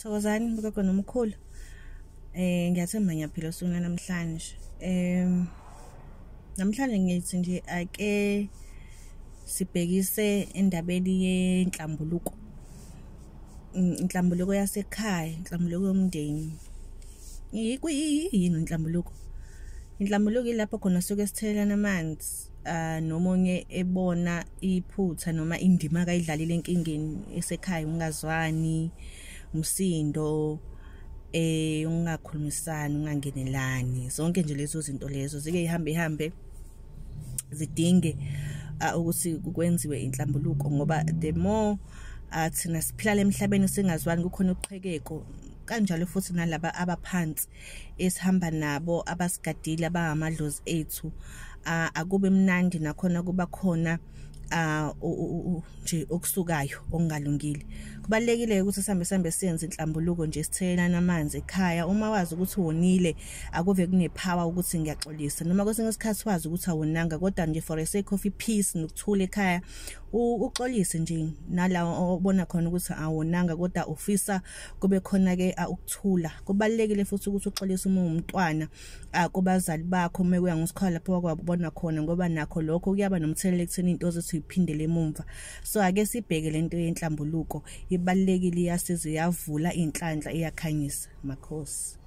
Thokozani ngogogo nomkhulu. Eh ngiyathemba ngiyaphila usuku namhlanje. Em namhlanje ngithi nje ake sibhekise endabeni yenhlambuluko. Inhlambuluko yasekhaya, inhlambuluko yomndeni. Yini inhlambuluko? Inhlambuluko ilapho khona suke sithelelana amanzi ah nomunye ebona iphutha noma indima akayidlalile enkingeni esekhaya ungazwani umsindo eh ungakhulumisani ungangenelani. Zonke nje lezo zinto lezo zike ihambe ihambe zidinge ukuthi kwenziwe inhlambuluko ngoba the more athina siphila emhlabeni singazwani kukhona uqhekeko kanjalo futhi nalaba abaphansi esihamba nabo abasigadile abangamadlozi ethu akube mnandi nakhona kuba khona ah nje okusukayo okungalungile. Kubalekile ukuthi sihambe sihambe siyenze inhlambuluko nje sithelelana amanzi ekhaya. Uma wazi ukuthi wonile akuve kunepower ukuthi ngiyaxolisa. Noma kwesinye isikhathi wazi ukuthi awonanga kodwa nje for a sake of peace nokuthula ekhaya uxolise nje nalawo obona khona ukuthi awonanga kodwa ufisa kube khona ke ukuthula. Kubalekile futhi ukuthi uxolise uma umntwana kubazali bakho mekuya ngosikhala lapho wakwabona khona ngoba nakho lokho kuyaba nomthelela ekutheni into zethu iphindele emumva so ake sibheke lento yenhlambuluko. Ibalekile iyasiza iyavula inhlanhla iyakhanyisa. Makhosi.